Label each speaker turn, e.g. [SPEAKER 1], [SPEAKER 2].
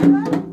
[SPEAKER 1] Пока.